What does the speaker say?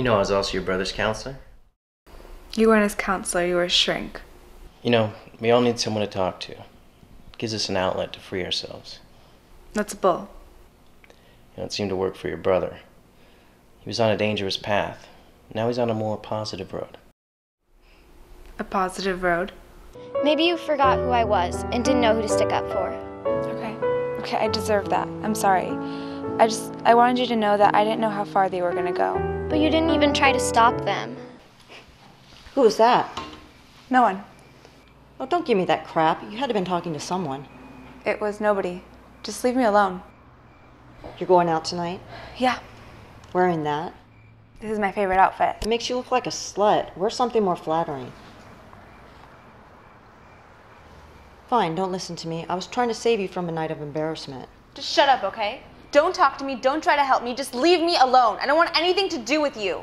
You know I was also your brother's counselor? You weren't his counselor, you were a shrink. You know, we all need someone to talk to. It gives us an outlet to free ourselves. That's a bull. You know, it seemed to work for your brother. He was on a dangerous path. Now he's on a more positive road. A positive road. Maybe you forgot who I was and didn't know who to stick up for. Okay. Okay, I deserve that. I'm sorry. I just I wanted you to know that I didn't know how far they were gonna go. But you didn't even try to stop them. Who was that? No one. Oh, don't give me that crap. You had to have been talking to someone. It was nobody. Just leave me alone. You're going out tonight? Yeah. Wearing that? This is my favorite outfit. It makes you look like a slut. Wear something more flattering. Fine, don't listen to me. I was trying to save you from a night of embarrassment. Just shut up, okay? Don't talk to me. Don't try to help me. Just leave me alone. I don't want anything to do with you.